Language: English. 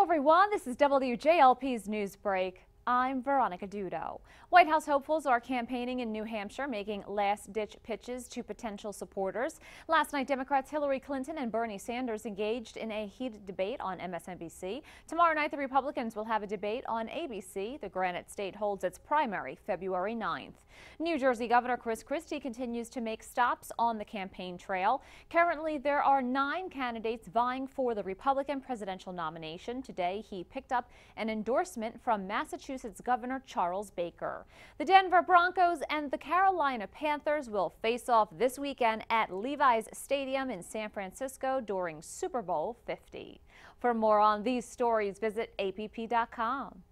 Hello, everyone. This is WJLP's News Break. I'm Veronica Dudo. White House hopefuls are campaigning in New Hampshire, making last-ditch pitches to potential supporters. Last night, Democrats Hillary Clinton and Bernie Sanders engaged in a heated debate on MSNBC. Tomorrow night, the Republicans will have a debate on ABC. The Granite State holds its primary February 9th. New Jersey Governor Chris Christie continues to make stops on the campaign trail. Currently, there are nine candidates vying for the Republican presidential nomination. Today, he picked up an endorsement from Massachusetts Massachusetts Governor Charles Baker. The Denver Broncos and the Carolina Panthers will face off this weekend at Levi's Stadium in San Francisco during Super Bowl 50. For more on these stories, visit app.com.